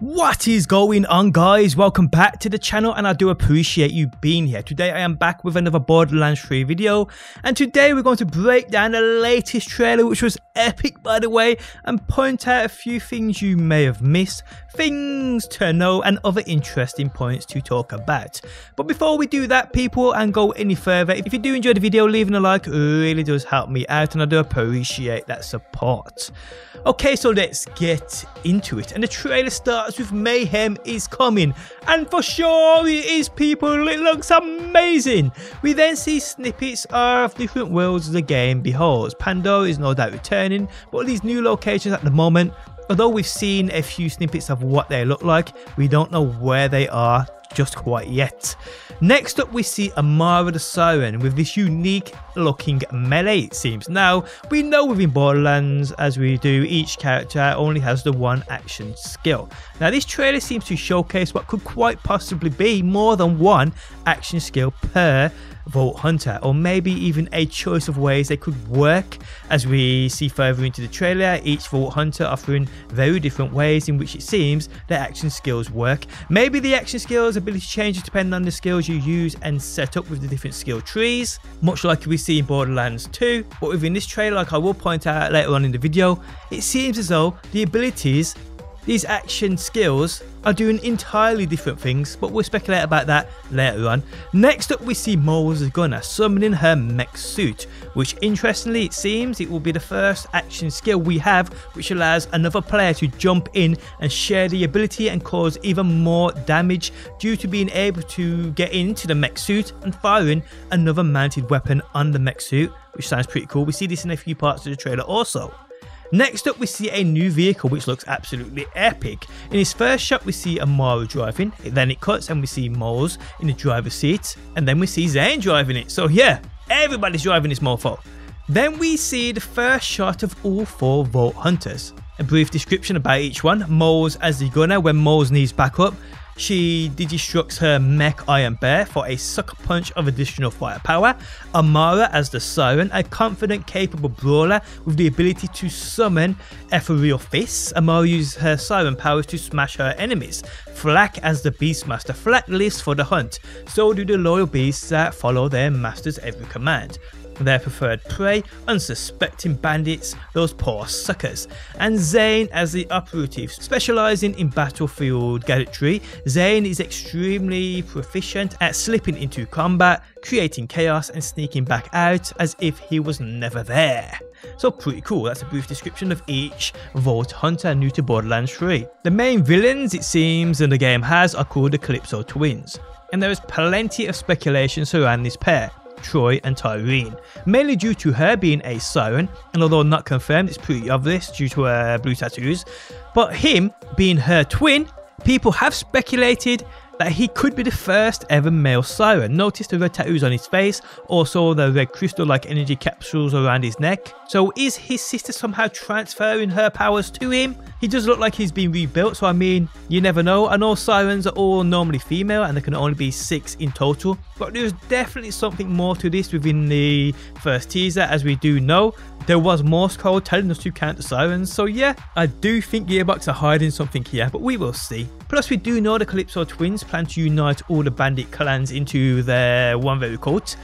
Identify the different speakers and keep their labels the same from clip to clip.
Speaker 1: What is going on guys? Welcome back to the channel and I do appreciate you being here. Today I am back with another Borderlands 3 video and today we're going to break down the latest trailer which was epic by the way and point out a few things you may have missed, things to know and other interesting points to talk about. But before we do that people and go any further, if you do enjoy the video leaving a like really does help me out and I do appreciate that support. Okay so let's get into it and the trailer starts starts with Mayhem is coming. And for sure it is, people. It looks amazing. We then see snippets of different worlds the game beholds. Pandora is no doubt returning, but these new locations at the moment Although we've seen a few snippets of what they look like, we don't know where they are just quite yet. Next up we see Amara the Siren with this unique looking melee it seems. Now we know within Borderlands as we do each character only has the one action skill. Now this trailer seems to showcase what could quite possibly be more than one action skill per Vault Hunter, or maybe even a choice of ways they could work. As we see further into the trailer, each Vault Hunter offering very different ways in which it seems their action skills work. Maybe the action skills ability changes depending on the skills you use and set up with the different skill trees, much like we see in Borderlands 2. But within this trailer, like I will point out later on in the video, it seems as though the abilities these action skills are doing entirely different things, but we'll speculate about that later on. Next up we see Moze Gunner summoning her mech suit, which interestingly it seems it will be the first action skill we have which allows another player to jump in and share the ability and cause even more damage due to being able to get into the mech suit and firing another mounted weapon on the mech suit, which sounds pretty cool. We see this in a few parts of the trailer also. Next up we see a new vehicle which looks absolutely epic. In his first shot we see Amara driving, then it cuts and we see Moze in the driver's seat, and then we see Zane driving it. So yeah, everybody's driving this mofo. Then we see the first shot of all four Vault Hunters. A brief description about each one, Moze as the gunner when Moze needs backup, she digistructs her mech Iron Bear for a sucker punch of additional firepower. Amara as the Siren, a confident, capable brawler with the ability to summon ethereal fists. Amara uses her Siren powers to smash her enemies. Flak as the Beastmaster. Flak lives for the hunt, so do the loyal beasts that follow their master's every command their preferred prey, unsuspecting bandits, those poor suckers. And Zane as the operative, specializing in battlefield gadgetry. Zane is extremely proficient at slipping into combat, creating chaos and sneaking back out as if he was never there. So pretty cool, that's a brief description of each Vault Hunter new to Borderlands 3. The main villains it seems in the game has are called the Calypso twins and there is plenty of speculation surrounding this pair. Troy, and Tyreen, mainly due to her being a siren, and although not confirmed, it's pretty obvious due to her blue tattoos, but him being her twin, people have speculated that he could be the first ever male siren. Notice the red tattoos on his face, also the red crystal-like energy capsules around his neck. So is his sister somehow transferring her powers to him? He does look like he's been rebuilt, so I mean, you never know. I know sirens are all normally female and there can only be six in total, but there's definitely something more to this within the first teaser, as we do know. There was Morse code telling us to count the sirens, so yeah, I do think Gearbox are hiding something here, but we will see. Plus, we do know the Calypso twins plan to unite all the bandit clans into their one very cult.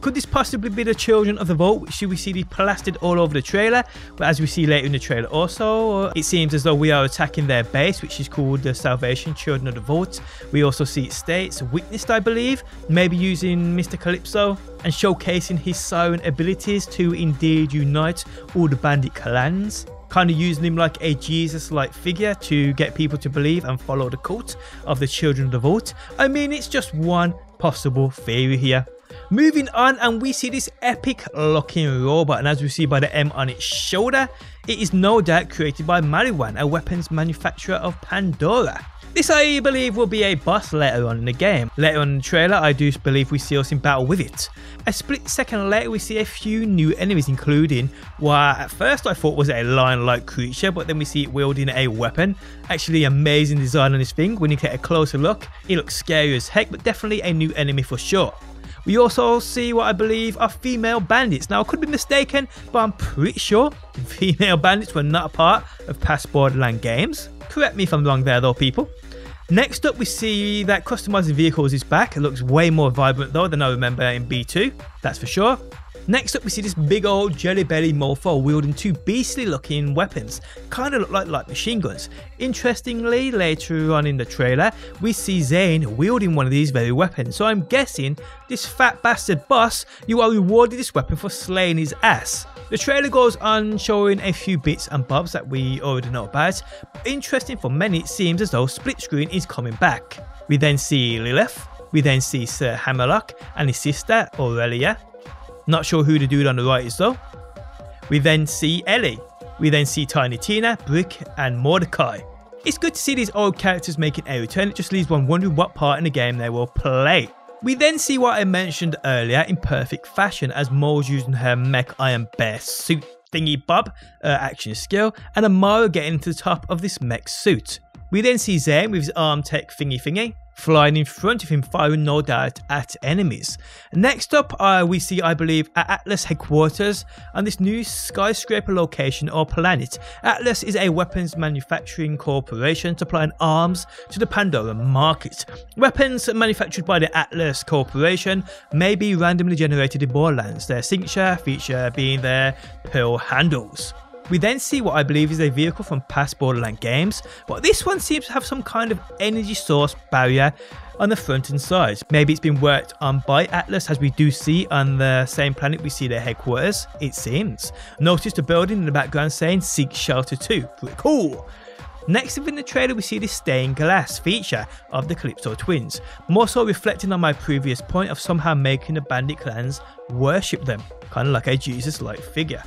Speaker 1: Could this possibly be the children of the vault? Should we see these plastered all over the trailer? But as we see later in the trailer also, it seems as though we are attacking their base, which is called the Salvation Children of the Vault. We also see it states witnessed, I believe, maybe using Mr. Calypso and showcasing his siren abilities to indeed unite all the bandit clans kind of using him like a Jesus like figure to get people to believe and follow the cult of the Children of the Vault. I mean, it's just one possible theory here. Moving on, and we see this epic looking robot, and as we see by the M on its shoulder, it is no doubt created by Maliwan, a weapons manufacturer of Pandora. This I believe will be a boss later on in the game. Later on in the trailer I do believe we see us in battle with it. A split second later we see a few new enemies including what at first I thought was a lion-like creature but then we see it wielding a weapon. Actually amazing design on this thing when you get a closer look. It looks scary as heck but definitely a new enemy for sure. We also see what I believe are female bandits. Now I could be mistaken, but I'm pretty sure female bandits were not a part of past Borderland games. Correct me if I'm wrong there though people. Next up we see that customizing vehicles is back. It looks way more vibrant though than I remember in B2, that's for sure. Next up we see this big old jelly belly mofo wielding two beastly looking weapons, kinda look like, like machine guns. Interestingly, later on in the trailer, we see Zane wielding one of these very weapons, so I'm guessing this fat bastard boss, you are rewarded this weapon for slaying his ass. The trailer goes on showing a few bits and bobs that we already know about. but Interesting for many, it seems as though split screen is coming back. We then see Lilith, we then see Sir Hammerlock and his sister Aurelia, not sure who the dude on the right is though. We then see Ellie. We then see Tiny Tina, Brick, and Mordecai. It's good to see these old characters making a return, it just leaves one wondering what part in the game they will play. We then see what I mentioned earlier in perfect fashion as Moze using her mech Iron Bear suit thingy bob action skill and Amara getting to the top of this mech suit. We then see Zane with his arm tech thingy thingy, flying in front of him firing no doubt at enemies. Next up uh, we see I believe at Atlas headquarters and this new skyscraper location or planet. Atlas is a weapons manufacturing corporation supplying arms to the Pandora market. Weapons manufactured by the Atlas Corporation may be randomly generated in Borderlands, their signature feature being their pearl handles. We then see what I believe is a vehicle from past Borderland games, but this one seems to have some kind of energy source barrier on the front and sides. Maybe it's been worked on by Atlas as we do see on the same planet we see their headquarters, it seems. Notice the building in the background saying Seek Shelter 2, pretty cool. Next within the trailer we see the stained glass feature of the Calypso twins, more so reflecting on my previous point of somehow making the bandit clans worship them, kinda like a Jesus-like figure.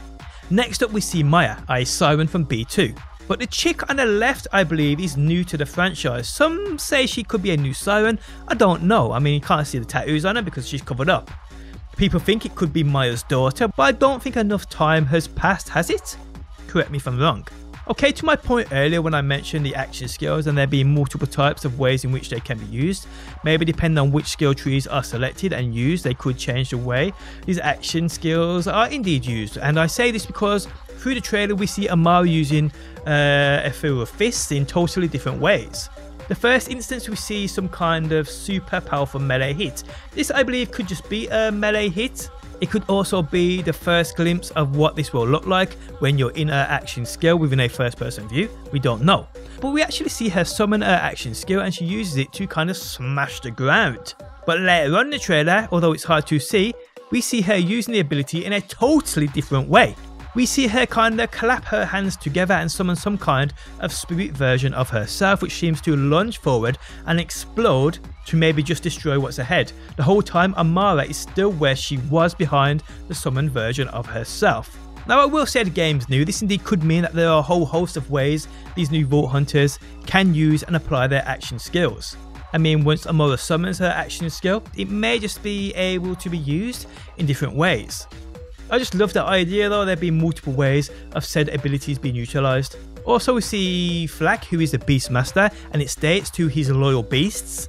Speaker 1: Next up we see Maya, a siren from B2. But the chick on the left, I believe, is new to the franchise. Some say she could be a new siren. I don't know. I mean, you can't see the tattoos on her because she's covered up. People think it could be Maya's daughter, but I don't think enough time has passed, has it? Correct me if I'm wrong. Okay, to my point earlier when I mentioned the action skills and there being multiple types of ways in which they can be used, maybe depending on which skill trees are selected and used, they could change the way these action skills are indeed used. And I say this because through the trailer we see Amara using uh, of Fists in totally different ways. The first instance we see some kind of super powerful melee hit. This I believe could just be a melee hit it could also be the first glimpse of what this will look like when you're in her action skill within a first person view, we don't know. But we actually see her summon her action skill and she uses it to kind of smash the ground. But later on in the trailer, although it's hard to see, we see her using the ability in a totally different way we see her kinda clap her hands together and summon some kind of spirit version of herself which seems to lunge forward and explode to maybe just destroy what's ahead. The whole time Amara is still where she was behind the summoned version of herself. Now I will say the game's new, this indeed could mean that there are a whole host of ways these new Vault Hunters can use and apply their action skills. I mean, once Amara summons her action skill, it may just be able to be used in different ways. I just love that idea though, there being multiple ways of said abilities being utilised. Also we see Flak who is the Beastmaster and it states to his loyal beasts.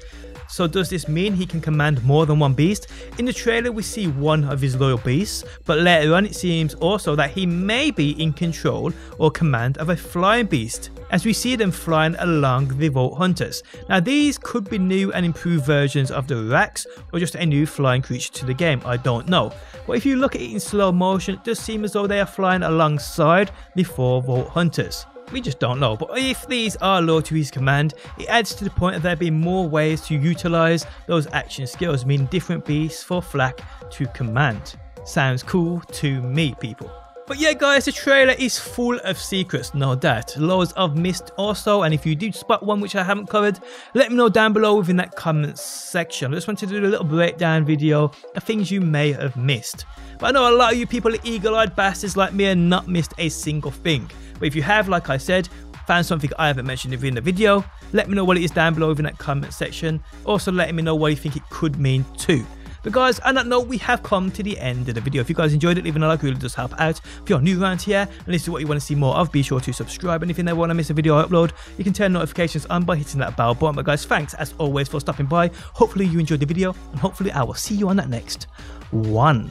Speaker 1: So does this mean he can command more than one beast? In the trailer we see one of his loyal beasts, but later on it seems also that he may be in control or command of a flying beast as we see them flying along the Vault Hunters. Now these could be new and improved versions of the Rakks or just a new flying creature to the game, I don't know. But if you look at it in slow motion, it does seem as though they are flying alongside the four Vault Hunters. We just don't know, but if these are low to his command, it adds to the point of there being more ways to utilise those action skills, meaning different beasts for Flak to command. Sounds cool to me, people. But yeah guys, the trailer is full of secrets, no doubt. Loads of missed also, and if you do spot one which I haven't covered, let me know down below within that comment section. I just wanted to do a little breakdown video of things you may have missed. But I know a lot of you people are eagle-eyed bastards like me and not missed a single thing. But if you have, like I said, found something I haven't mentioned within the video, let me know what it is down below in that comment section. Also letting me know what you think it could mean too. But guys, on that note, we have come to the end of the video. If you guys enjoyed it, leaving a like really does help out. If you're new around here and this is what you want to see more of, be sure to subscribe. And if you never want to miss a video I upload, you can turn notifications on by hitting that bell button. But guys, thanks as always for stopping by. Hopefully you enjoyed the video and hopefully I will see you on that next one.